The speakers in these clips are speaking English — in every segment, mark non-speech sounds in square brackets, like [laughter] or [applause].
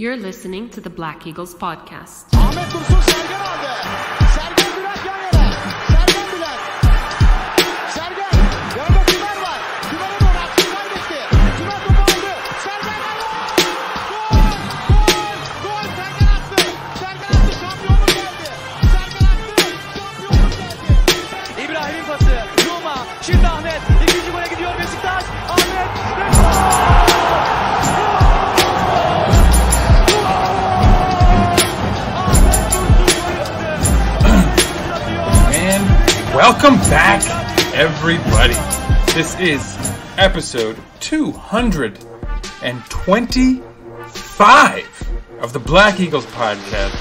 You're listening to the Black Eagles podcast. Welcome back, everybody. This is episode 225 of the Black Eagles podcast.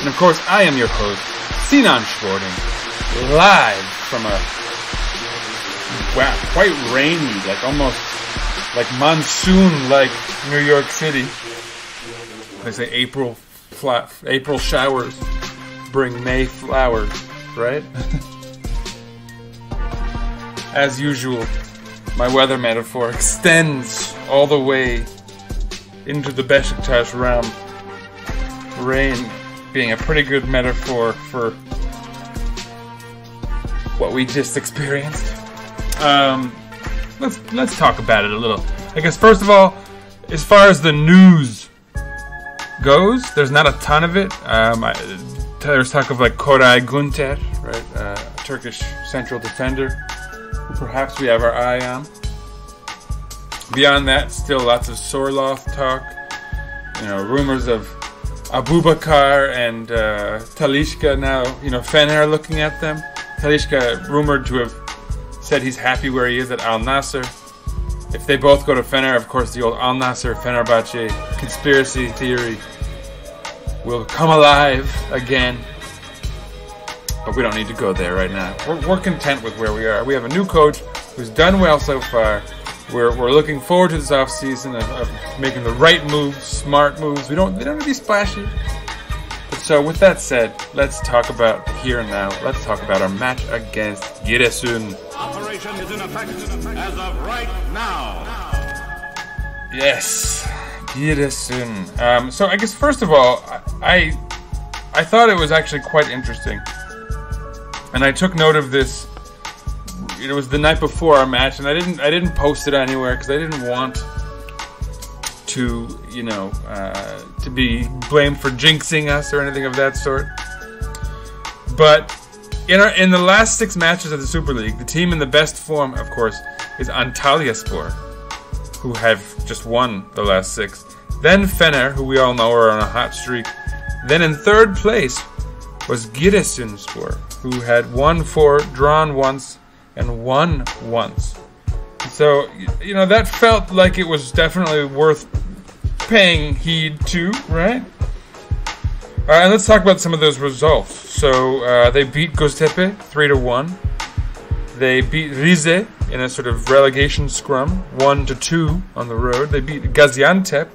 And of course, I am your host, Sinan Schwarting, live from a wow, quite rainy, like almost like monsoon like New York City. They say April April showers bring May flowers, right? [laughs] As usual, my weather metaphor extends all the way into the Besiktas realm. Rain being a pretty good metaphor for what we just experienced. Um, let's let's talk about it a little. I guess first of all, as far as the news goes, there's not a ton of it. Um, I, there's talk of like Koray Gunter, right, uh, Turkish central defender, perhaps we have our eye on. Beyond that, still lots of Sorloth talk. You know, rumors of Aboubakar and uh, Talisca now. You know, Fener looking at them. Talisca rumored to have said he's happy where he is at Al Nassr. If they both go to Fener, of course, the old Al Nassr Fenerbahce conspiracy theory will come alive again. But we don't need to go there right now. We're, we're content with where we are. We have a new coach who's done well so far. We're, we're looking forward to this offseason of, of making the right moves, smart moves. We don't they don't need to be splashy. But so with that said, let's talk about here and now. Let's talk about our match against Giresun. Operation is in effect as of right now. Yes, Giresun. Um, so I guess first of all, I I thought it was actually quite interesting, and I took note of this. It was the night before our match, and I didn't I didn't post it anywhere because I didn't want to you know uh, to be blamed for jinxing us or anything of that sort. But in our in the last six matches of the Super League, the team in the best form, of course, is Antalyaspor who have just won the last six. Then Fener, who we all know are on a hot streak. Then in third place was Giresunspor, who had won four, drawn once, and won once. So, you know, that felt like it was definitely worth paying heed to, right? Uh, and let's talk about some of those results. So uh, they beat Göztepe three to one. They beat Rize in a sort of relegation scrum, one to two on the road. They beat Gaziantep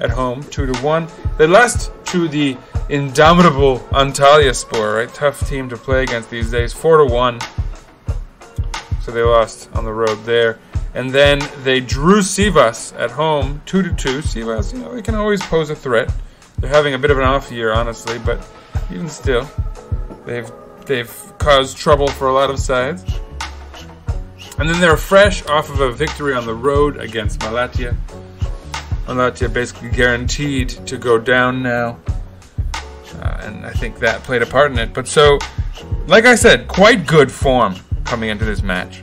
at home, two to one. They lost to the indomitable Antalyaspor, right? Tough team to play against these days, four to one. So they lost on the road there. And then they drew Sivas at home, two to two. Sivas, you know, they can always pose a threat. They're having a bit of an off year, honestly, but even still, they've they've caused trouble for a lot of sides. And then they're fresh off of a victory on the road against Malatya. Malatya basically guaranteed to go down now. And I think that played a part in it. But so, like I said, quite good form coming into this match.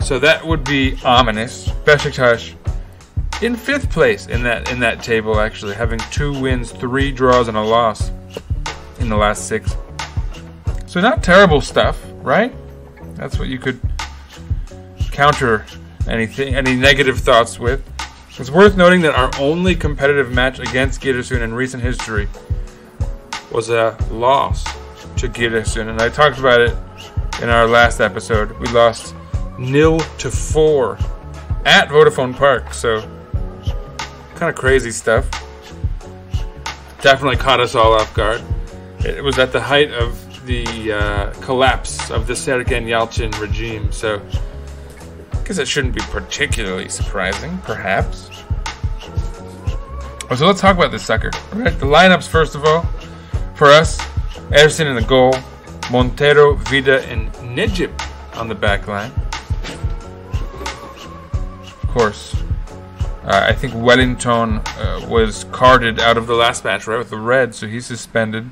So that would be ominous. Besiktas in fifth place in that in that table, actually having two wins, three draws, and a loss in the last six. So not terrible stuff, right? That's what you could counter anything, any negative thoughts with. It's worth noting that our only competitive match against Giresun in recent history was a loss to Giresun, and I talked about it in our last episode. We lost nil to four at Vodafone Park, so kind of crazy stuff. Definitely caught us all off guard. It was at the height of the uh, collapse of the Sergen Yalçın regime, so I guess it shouldn't be particularly surprising, perhaps. So let's talk about this sucker. Right? The lineups, first of all, for us, Ederson in the goal, Montero, Vida, and Necip on the back line. Of course, uh, I think Wellington uh, was carded out of the last match, right, with the red, so he's suspended.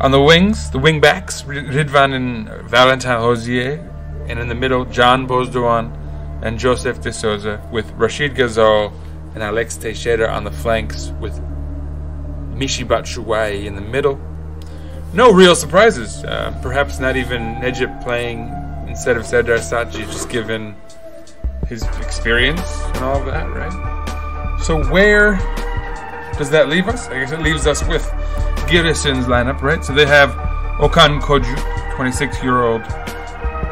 On the wings, the wing backs, Ridvan and Valentin Rosier, and in the middle, Can Bozdogan and Josef de Souza, with Rachid Ghezzal and Alex Teixeira on the flanks, with Michy Batshuayi in the middle. No real surprises. Uh, perhaps not even Necip playing instead of Serdar Saatçı, just given his experience and all that, right? So where does that leave us? I guess it leaves us with Giresun's lineup, right? So they have Okan Kocuk, 26-year-old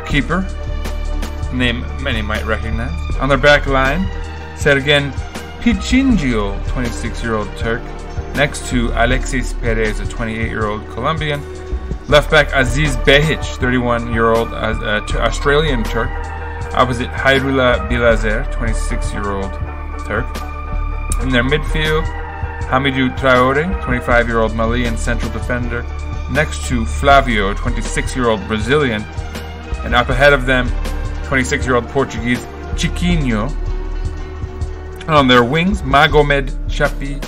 keeper, name many might recognize. On their back line, Sergen Piçinciol, 26-year-old Turk, next to Alexis Perez, a 28-year-old Colombian. Left back Aziz Behich, 31-year-old uh, uh, Australian Turk, opposite Hayrullah Bilazer, 26-year-old Turk. In their midfield, Hamidou Traore, 25-year-old Malian central defender, next to Flavio, 26-year-old Brazilian, and up ahead of them, 26-year-old Portuguese Chiquinho. And on their wings, Magomed Shapi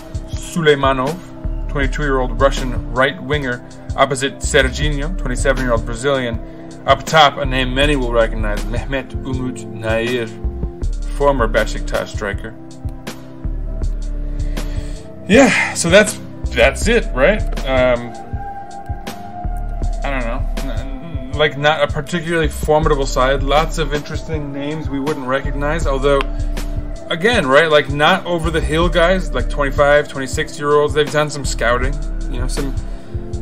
Suleimanov, 22-year-old Russian right winger, opposite Serginho, 27-year-old Brazilian. Up top, a name many will recognize, Mehmet Umut Nayir, former Besiktas striker. Yeah, so that's that's it, right? Um, I don't know, like not a particularly formidable side. Lots of interesting names we wouldn't recognize, although again, right, like not over the hill guys, like 25, 26 year olds. They've done some scouting, you know, some.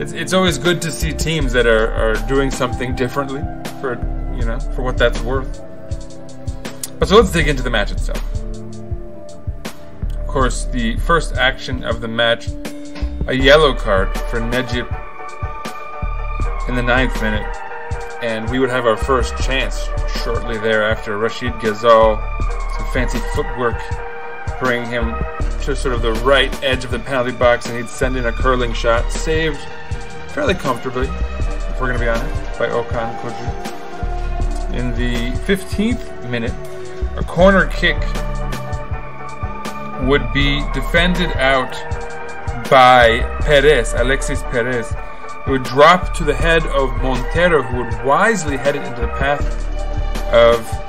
It's, it's always good to see teams that are, are doing something differently for you know for what that's worth. But so let's dig into the match itself. Of course, the first action of the match, a yellow card for Necip in the ninth minute, and we would have our first chance shortly thereafter. Rachid Ghezzal, some fancy footwork, bringing him to sort of the right edge of the penalty box, and he'd send in a curling shot, saved fairly comfortably, if we're going to be honest, by Okan Kocuk. In the 15th minute, a corner kick would be defended out by Perez, Alexis Perez. It would drop to the head of Montero, who would wisely head it into the path of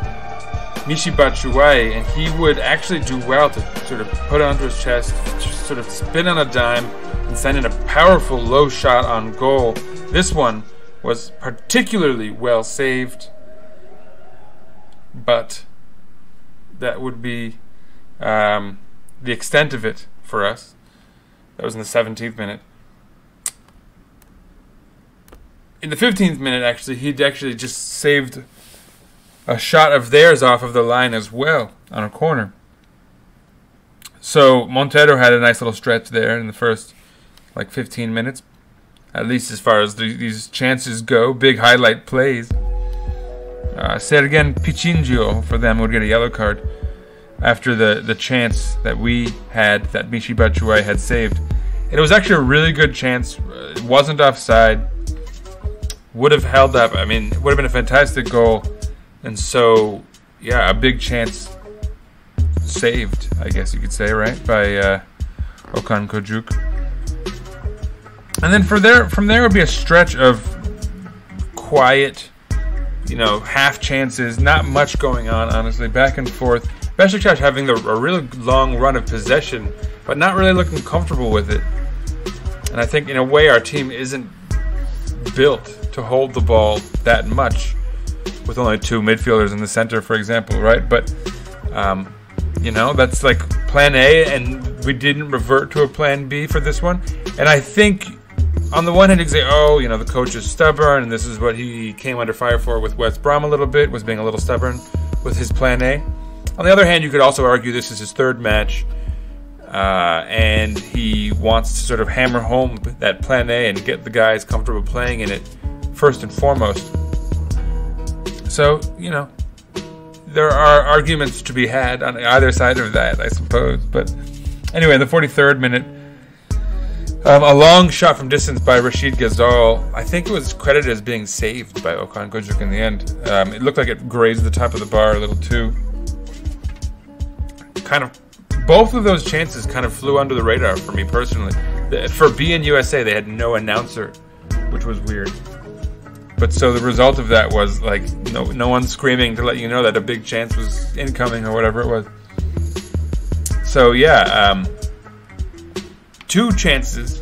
Michy Batshuayi, and he would actually do well to sort of put it onto his chest, sort of spin on a dime, and send in a powerful low shot on goal. This one was particularly well saved, but that would be um, the extent of it for us. That was in the 17th minute. In the 15th minute, actually, he'd actually just saved a shot of theirs off of the line as well on a corner. So Montero had a nice little stretch there in the first like 15 minutes, at least as far as the, these chances go. Big highlight plays. Uh, Sergen Piçinciol for them would get a yellow card after the, the chance that we had that Michy Batshuayi had saved. And it was actually a really good chance. It wasn't offside. Would have held up. I mean, would have been a fantastic goal. And so, yeah, a big chance saved, I guess you could say, right, by uh, Okan Kocuk. And then for there, from there would be a stretch of quiet, you know, half chances, not much going on, honestly, back and forth. Besiktas having the, a really long run of possession, but not really looking comfortable with it. And I think, in a way, our team isn't built to hold the ball that much with only two midfielders in the center, for example, right? But, um, you know, that's like plan A, and we didn't revert to a plan B for this one. And I think, on the one hand, you can say, oh, you know, the coach is stubborn, and this is what he came under fire for with West Brom a little bit, was being a little stubborn with his plan A. On the other hand, you could also argue this is his third match, uh, and he wants to sort of hammer home that plan A and get the guys comfortable playing in it first and foremost. So, you know, there are arguments to be had on either side of that, I suppose. But anyway, in the 43rd minute, um, a long shot from distance by Rachid Ghezzal. I think it was credited as being saved by Okan Kocuk in the end. Um, it looked like it grazed the top of the bar a little too. Kind of, both of those chances kind of flew under the radar for me personally. For beIN USA, they had no announcer, which was weird. But so the result of that was like no no one screaming to let you know that a big chance was incoming or whatever it was. So yeah, um, two chances.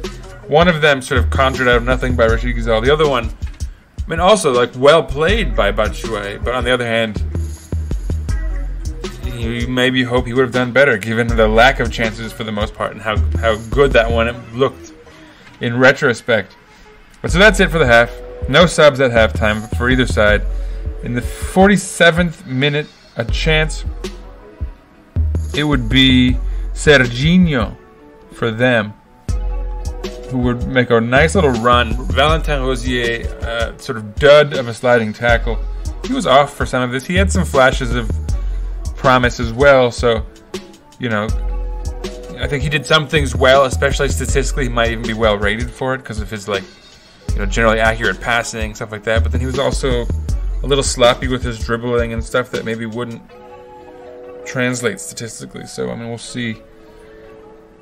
One of them sort of conjured out of nothing by Rachid Ghezzal. The other one, I mean, also like well played by Batshuayi. But on the other hand, you maybe hope he would have done better given the lack of chances for the most part and how how good that one looked in retrospect. But so that's it for the half. No subs at halftime for either side. In the 47th minute, a chance. It would be Serginho for them, who would make a nice little run. Valentin Rosier, uh, sort of dud of a sliding tackle. He was off for some of this. He had some flashes of promise as well. So, you know, I think he did some things well, especially statistically. He might even be well rated for it because of his like you know, generally accurate passing, stuff like that. But then he was also a little sloppy with his dribbling and stuff that maybe wouldn't translate statistically. So I mean, we'll see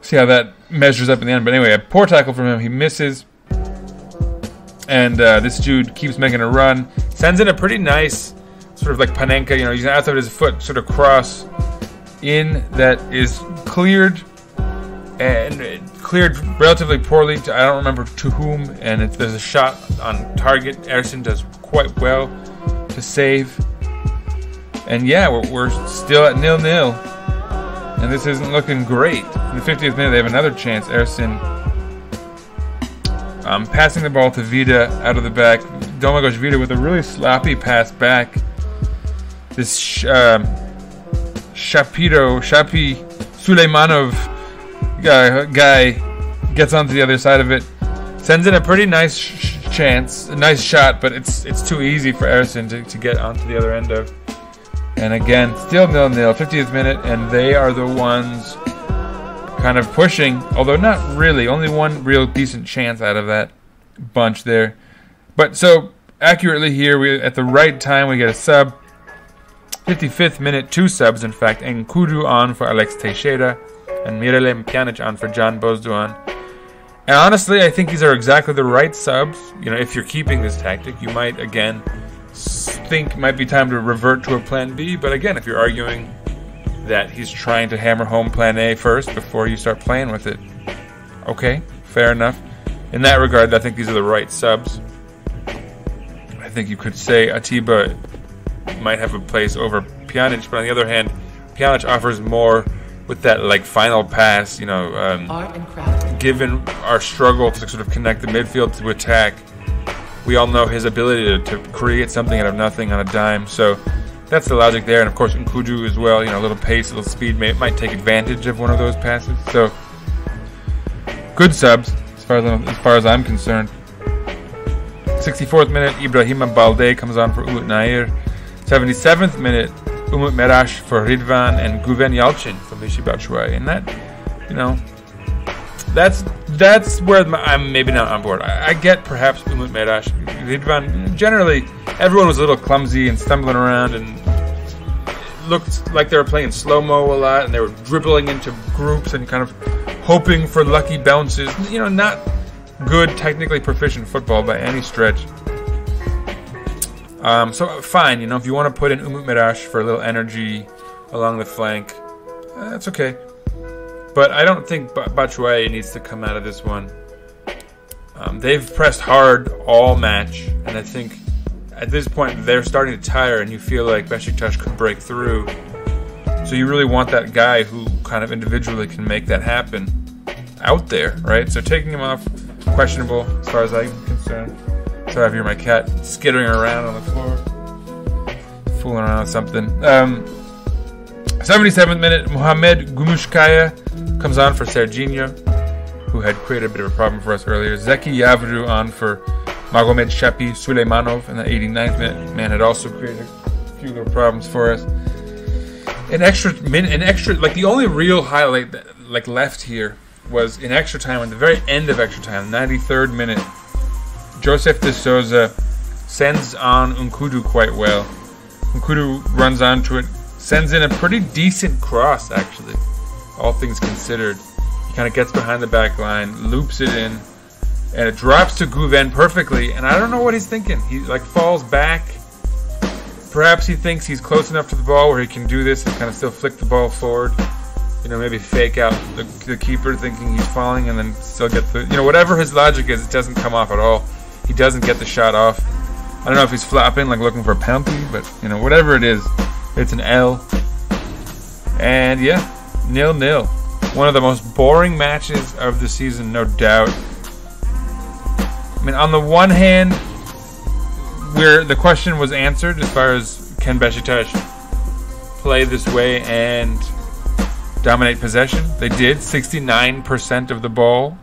see how that measures up in the end. But anyway, a poor tackle from him. He misses, and uh, this dude keeps making a run. Sends in a pretty nice sort of like Panenka, you know, using outside of his foot sort of cross in that is cleared and cleared relatively poorly. To, I don't remember to whom, and if there's a shot on target, Ersin does quite well to save. And yeah, we're, we're still at nil nil, and this isn't looking great. In the 50th minute, they have another chance. Ersin um, passing the ball to Vida out of the back. Domagoj Vida with a really sloppy pass back. This um Shapiro, Shapi Suleimanov guy, guy gets onto the other side of it, sends in a pretty nice chance, a nice shot, but it's it's too easy for Ersin to, to get onto the other end of. And again, still nil nil, 50th minute, and they are the ones kind of pushing, although not really. Only one real decent chance out of that bunch there. But so accurately here, we at the right time we get a sub. 55th minute, two subs in fact, and Kudu on for Alex Teixeira and Miralem Pjanic on for Can Bozdogan. And honestly, I think these are exactly the right subs. You know, if you're keeping this tactic, you might again think might be time to revert to a plan B. But again, if you're arguing that he's trying to hammer home plan A first before you start playing with it, okay, fair enough. In that regard, I think these are the right subs. I think you could say Atiba might have a place over Pjanic, but on the other hand, Pjanic offers more with that like final pass. You know, um, Art and craft. given our struggle to sort of connect the midfield to attack, we all know his ability to, to create something out of nothing on a dime. So that's the logic there. And of course, Nkoudou as well. You know, a little pace, a little speed may, might take advantage of one of those passes. So good subs as far as I'm, as far as I'm concerned. 64th minute, Ibrahima Balde comes on for Umut Nayir. 77th minute, Umut Meraş for Ridvan and Güven Yalçın for Michy Batshuayi. And that, you know, that's that's where I'm maybe not on board. I, I get perhaps Umut Meraş, Ridvan. Generally, everyone was a little clumsy and stumbling around and looked like they were playing slow mo a lot, and they were dribbling into groups and kind of hoping for lucky bounces. You know, not good, technically proficient football by any stretch. Um, so fine, you know, if you want to put in Umut Meraş for a little energy along the flank, uh, that's okay. But I don't think ba- Batshuayi needs to come out of this one. Um, they've pressed hard all match, and I think at this point they're starting to tire, and you feel like Besiktas could break through. So you really want that guy who kind of individually can make that happen out there, right? So taking him off, questionable as far as I'm concerned. Sorry if you're my cat skittering around on the floor, fooling around with something. Um, 77th minute, Mohamed Gümüşkaya comes on for Serginho, who had created a bit of a problem for us earlier. Zeki Yavru on for Magomed Shapi Suleimanov in the 89th minute. Man had also created a few little problems for us. an extra minute, an extra like the only real highlight that, like left here was in extra time at the very end of extra time, 93rd minute. Josef de Souza sends on Nkoudou quite well. Nkoudou runs onto it, sends in a pretty decent cross actually, all things considered. He kind of gets behind the back line, loops it in, and it drops to Güven perfectly. And I don't know what he's thinking. He like falls back. Perhaps he thinks he's close enough to the ball where he can do this and kind of still flick the ball forward. You know, maybe fake out the, the keeper thinking he's falling and then still get the. You know, whatever his logic is, it doesn't come off at all. He doesn't get the shot off. I don't know if he's flopping, like looking for a penalty, but you know, whatever it is, it's an L. And yeah, nil nil. One of the most boring matches of the season, no doubt. I mean, on the one hand, where the question was answered as far as can Besiktas play this way and dominate possession, they did. 69% of the ball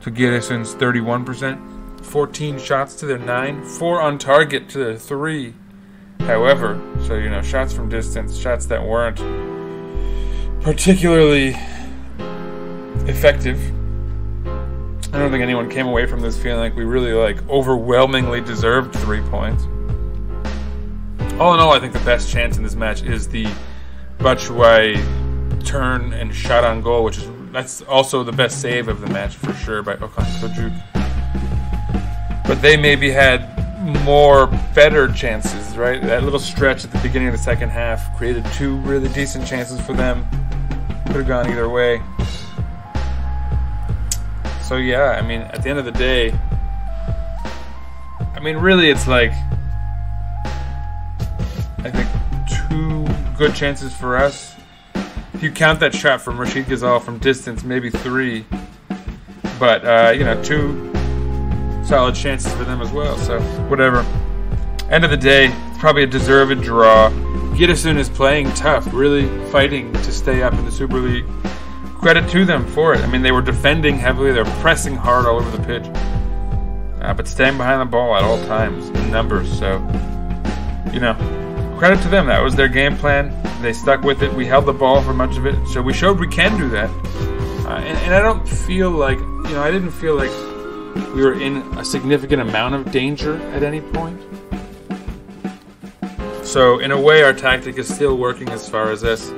to Giresun's 31%. 14 shots to their 9, 4 on target to their 3. However, so you know, shots from distance, shots that weren't particularly effective. I don't think anyone came away from this feeling like we really like overwhelmingly deserved 3 points. All in all, I think the best chance in this match is the Batshuayi turn and shot on goal, which is that's also the best save of the match for sure by Okan Kocuk but they maybe had more better chances, right? That little stretch at the beginning of the second half created two really decent chances for them. Could have gone either way. So yeah, I mean, at the end of the day, I mean, really, it's like I think two good chances for us. If you count that shot from Rachid Ghezzal from distance, maybe three. But uh, you know, two solid chances for them as well. So whatever. End of the day, probably a deserved draw. Giresun is playing tough, really fighting to stay up in the Super League. Credit to them for it. I mean, they were defending heavily, they're pressing hard all over the pitch, uh, but staying behind the ball at all times in numbers. So, you know, credit to them. That was their game plan. They stuck with it. We held the ball for much of it, so we showed we can do that. Uh, and, and I don't feel like, you know, I didn't feel like we were in a significant amount of danger at any point. So, in a way, our tactic is still working as far as us,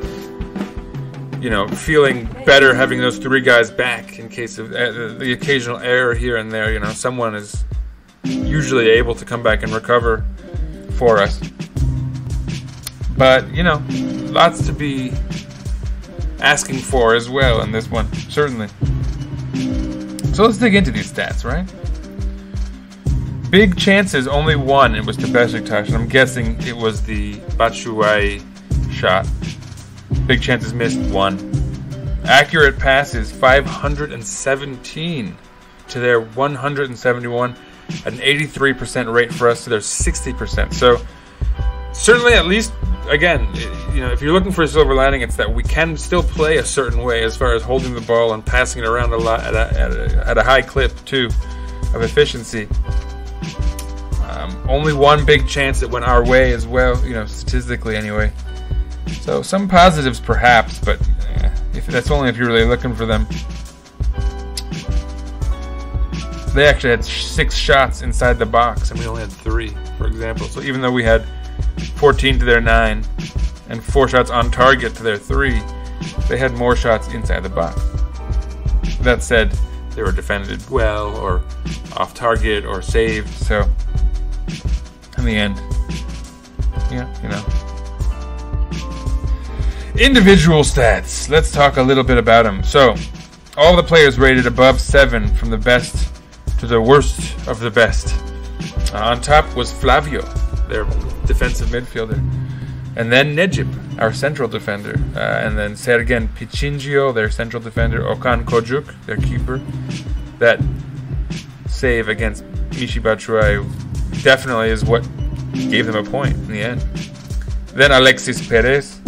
you know, feeling better having those three guys back in case of uh, the occasional error here and there. You know, someone is usually able to come back and recover for us. But, you know, lots to be asking for as well in this one, certainly. So let's dig into these stats, right? Big chances, only one. It was to Besiktas, and I'm guessing it was the Batshuayi shot. Big chances missed, one. Accurate passes, 517 to their 171. An 83% rate for us to their 60%. So certainly at least again, you know, if you're looking for a silver lining, it's that we can still play a certain way as far as holding the ball and passing it around a lot at a, at a, at a high clip too of efficiency. Um, only one big chance that went our way as well, you know, statistically anyway. So some positives perhaps, but eh, if that's only if you're really looking for them. They actually had six shots inside the box, and we only had three, for example. So even though we had 14 to their 9, and 4 shots on target to their 3. They had more shots inside the box. That said, they were defended well, or off target, or saved, so in the end, yeah, you know. Individual stats. Let's talk a little bit about them. So, all the players rated above 7 from the best to the worst of the best. Uh, on top was Flavio, their defensive midfielder. And then Necip, our central defender. Uh, and then Sergen Piçinciol, their central defender. Okan Kocuk, their keeper. That save against Michy Batshuayi definitely is what gave them a point in the end. Then Alexis Perez.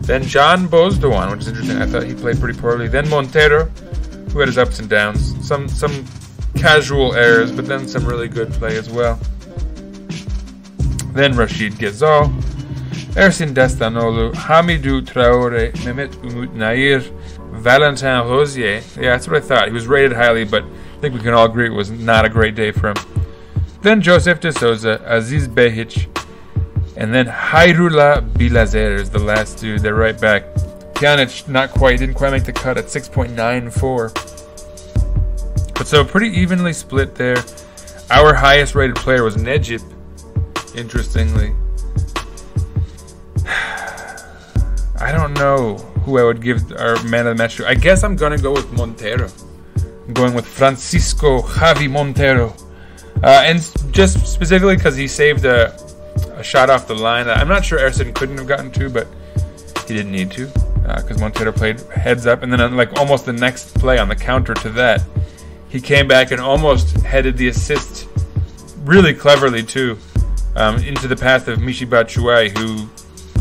Then Can Bozdogan, which is interesting. I thought he played pretty poorly. Then Montero, who had his ups and downs. Some some casual errors, but then some really good play as well then Rachid Ghezzal, Ersin Destanoglu, Hamidou Traore, Mehmet Umut Nayir, Valentin Rosier. Yeah, that's what I thought. He was rated highly, but I think we can all agree it was not a great day for him. Then Josef de Souza, Aziz Behich, and then Hayrullah Bilazer is the last dude. They're right back. Pjanic, not quite, didn't quite make the cut at 6.94. But so pretty evenly split there. Our highest rated player was Necip, interestingly. I don't know who I would give our man of the match to. I guess I'm gonna go with Montero. I'm going with Francisco Javi Montero, uh, and just specifically because he saved a, a shot off the line. that I'm not sure Ersin couldn't have gotten to, but he didn't need to because Montero played heads up, and then like almost the next play on the counter to that, he came back and almost headed the assist really cleverly too um, into the path of Michy Batshuayi, who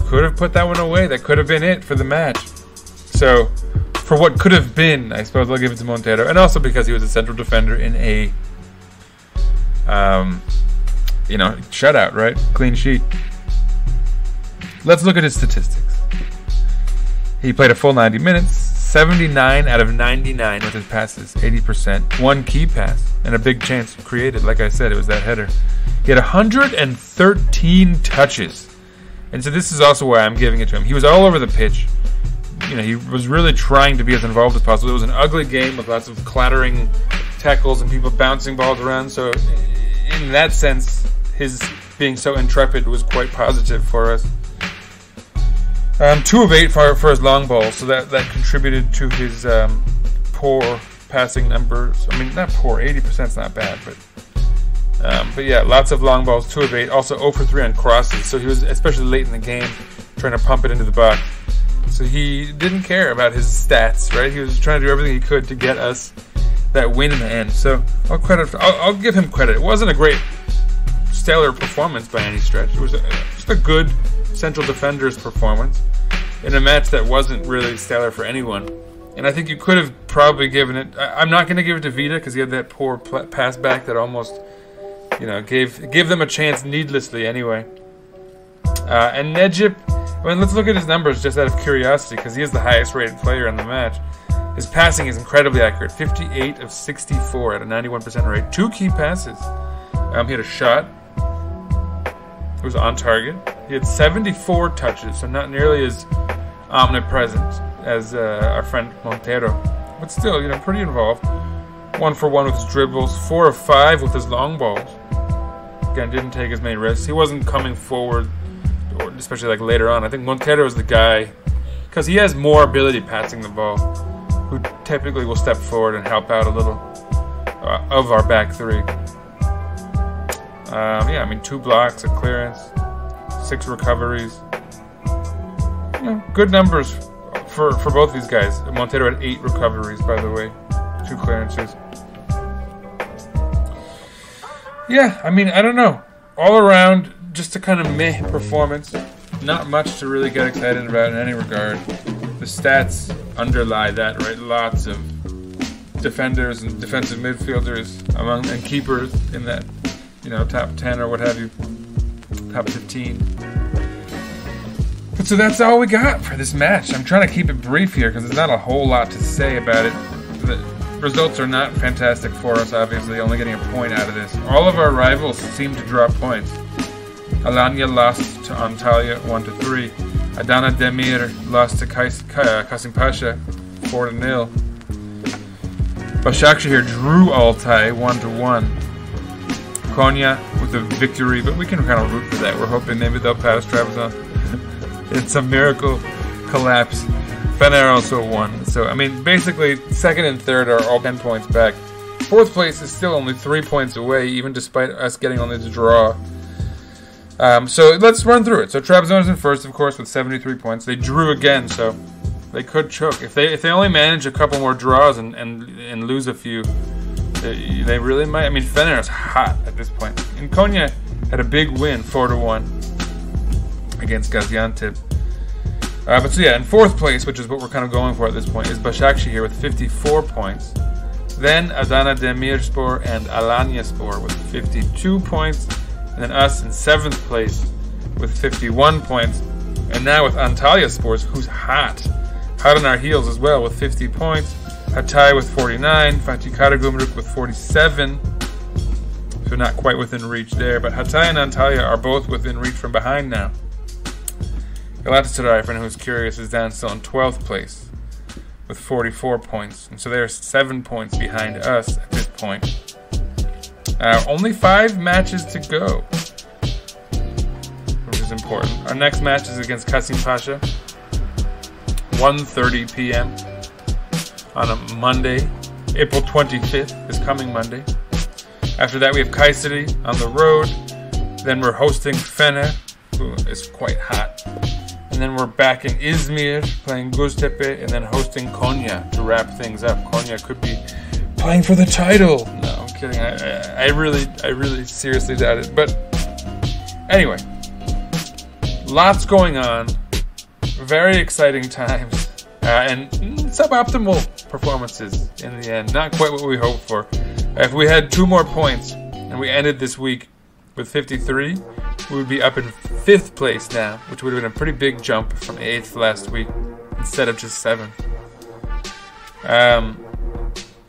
could have put that one away. That could have been it for the match. So, for what could have been, I suppose I'll give it to Montero, and also because he was a central defender in a, um, you know, shutout, right? Clean sheet. Let's look at his statistics. He played a full 90 minutes, 79 out of 99 with his passes, 80%. One key pass, and a big chance created. Like I said, it was that header. He had 113 touches. And so this is also why I'm giving it to him. He was all over the pitch. You know, he was really trying to be as involved as possible. It was an ugly game with lots of clattering tackles and people bouncing balls around. So, in that sense, his being so intrepid was quite positive for us. Um, two of eight for, for his long ball, so that, that contributed to his um, poor passing numbers. I mean, not poor, 80% is not bad, but um, but yeah, lots of long balls, two of eight. Also 0 for 3 on crosses, so he was especially late in the game trying to pump it into the box. So he didn't care about his stats, right? He was trying to do everything he could to get us that win in the end. So I'll credit, I'll, I'll give him credit. It wasn't a great stellar performance by any stretch. It was a, just a good central defender's performance in a match that wasn't really stellar for anyone. And I think you could have probably given it. I, I'm not going to give it to Vida because he had that poor pass back that almost, you know, gave gave them a chance needlessly anyway. Uh, and Necip, I mean, let's look at his numbers just out of curiosity because he is the highest rated player in the match. His passing is incredibly accurate 58 of 64 at a 91% rate. Two key passes. Um, he had a shot, it was on target. He had 74 touches, so not nearly as omnipresent as uh, our friend Montero, but still, you know, pretty involved. One for one with his dribbles, four of five with his long balls. Again, didn't take as many risks. He wasn't coming forward, or especially like later on. I think Montero is the guy because he has more ability passing the ball, who typically will step forward and help out a little uh, of our back three. Um, yeah, I mean, two blocks, a clearance, six recoveries. You know, good numbers for, for both these guys. Montero had eight recoveries, by the way, two clearances. Yeah, I mean, I don't know. All around, just a kind of meh performance. Not much to really get excited about in any regard. The stats underlie that, right? Lots of defenders and defensive midfielders among and keepers in that you know, top 10 or what have you, top 15. But so that's all we got for this match. I'm trying to keep it brief here because there's not a whole lot to say about it. The results are not fantastic for us, obviously, only getting a point out of this. All of our rivals seem to drop points. Alanya lost to Antalya 1 to 3. Adana Demir lost to Kais- Ka- uh, Kasim Pasha 4 to 0. Başakşehir drew Altay 1 to 1. Konya with a victory, but we can kind of root for that. We're hoping maybe they'll pass Trabzon [laughs] it's a miracle collapse. Fener also won. So, I mean, basically, second and third are all 10 points back. Fourth place is still only three points away, even despite us getting only the draw. Um, so let's run through it. So Trabzon is in first, of course, with 73 points. They drew again, so they could choke. If they if they only manage a couple more draws and, and, and lose a few, they, they really might. I mean, Fener is hot at this point. And Konya had a big win, four to one, against Gaziantep. Uh, but so yeah, in fourth place, which is what we're kind of going for at this point, is Başakşehir here with 54 points. Then Adana Demirspor and Alanyaspor with 52 points, and then us in seventh place with 51 points. And now with Antalyaspor, who's hot, hot on our heels as well with 50 points. Hatay with 49, Fatih Karagümrük with 47. So not quite within reach there, but Hatay and Antalya are both within reach from behind now. Galatasaray, for anyone who's curious, is down still in 12th place with 44 points. And so they're seven points behind us at this point. Uh, only five matches to go, which is important. Our next match is against Kasim Pasha, 1.30 p.m. on a Monday. April 25th is coming Monday. After that, we have Kayseri on the road. Then we're hosting Fener, who is quite hot. And then we're back in Izmir playing Göztepe and then hosting Konya to wrap things up. Konya could be playing for the title. No, I'm kidding. I, I, I really, I really seriously doubt it. But anyway, lots going on. Very exciting times. Uh, and suboptimal performances in the end. Not quite what we hoped for. If we had two more points and we ended this week with 53, we would be up in fifth place now, which would have been a pretty big jump from eighth last week instead of just seventh. Um,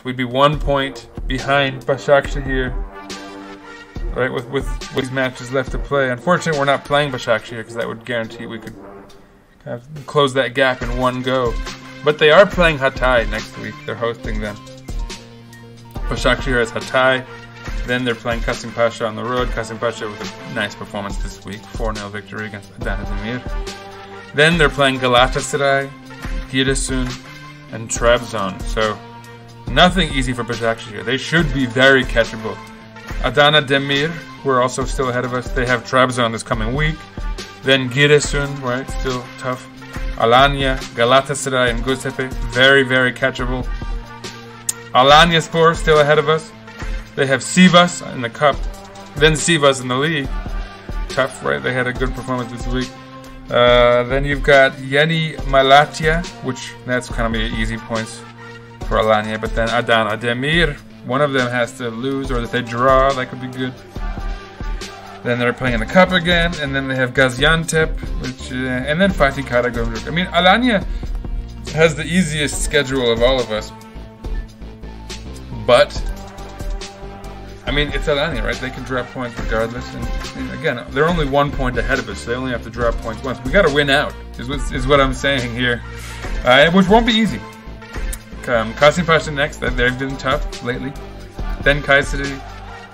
we'd be one point behind Başakşehir, here, right? With with these matches left to play. Unfortunately, we're not playing Başakşehir because that would guarantee we could kind of close that gap in one go. But they are playing Hatay next week. They're hosting them. Başakşehir has Hatay. Then they're playing Kasim Pasha on the road. Kasim Pasha with a nice performance this week, 4 0 victory against Adana Demir. Then they're playing Galatasaray, Giresun, and Trabzon. So nothing easy for Başakşehir. They should be very catchable. Adana Demir, we're also still ahead of us, they have Trabzon this coming week. Then Giresun, right, still tough. Alanya, Galatasaray, and Göztepe, very, very catchable. Alanya Spor still ahead of us. They have Sivas in the cup, then Sivas in the league. Tough, right? They had a good performance this week. Uh, then you've got Yeni Malatya, which that's kind of easy points for Alanya. But then Adana Demir, one of them has to lose, or if they draw, that could be good. Then they're playing in the cup again, and then they have Gaziantep, which, uh, and then Fatih Karagümrük. I mean, Alanya has the easiest schedule of all of us, but I mean, it's Alanya, right? They can drop points regardless. And, and, again, they're only one point ahead of us. So they only have to drop points once. We got to win out, is what, is what I'm saying here, uh, which won't be easy. Um, Kasim Pasha next. They've been tough lately. Then Kayseri.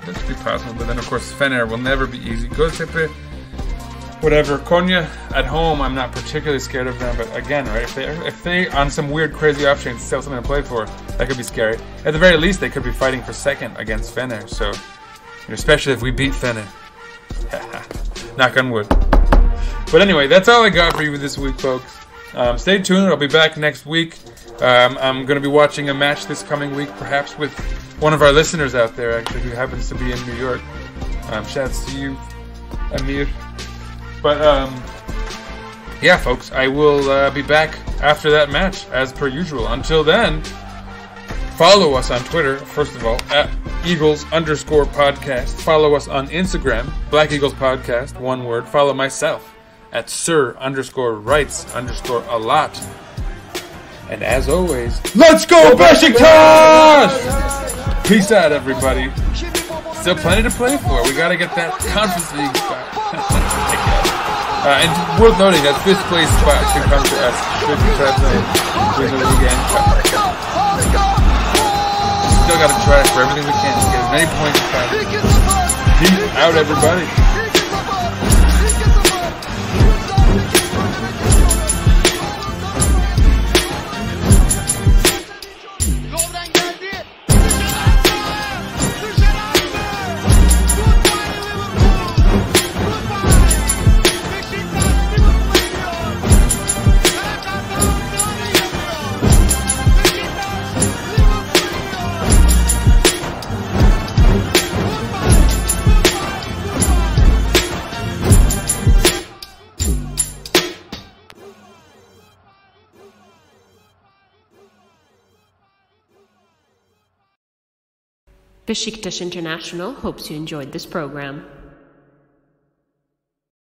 That should be possible. But then, of course, Fener will never be easy. Göztepe, whatever. Konya at home, I'm not particularly scared of them. But again, right, if they, if they on some weird, crazy off chance still something to play for, that could be scary. At the very least, they could be fighting for second against Fener. So, especially if we beat Fener. [laughs] Knock on wood. But anyway, that's all I got for you this week, folks. Um, stay tuned. I'll be back next week. Um, I'm going to be watching a match this coming week, perhaps with one of our listeners out there, actually, who happens to be in New York. Um, shouts to you, Amir. But um, yeah, folks, I will uh, be back after that match as per usual. Until then, follow us on Twitter, first of all, at Eagles underscore podcast. Follow us on Instagram, Black Eagles Podcast, one word. Follow myself at Sir underscore writes underscore a lot. And as always, let's go Besiktas! Peace out, everybody. Still plenty to play for. We got to get that Conference League spot. [laughs] uh, and worth noting that fifth place spot should come to us. Should to win the league and cup. Still got to try for everything we can to get as many points as possible. Peace out, everybody. Besiktas International hopes you enjoyed this program.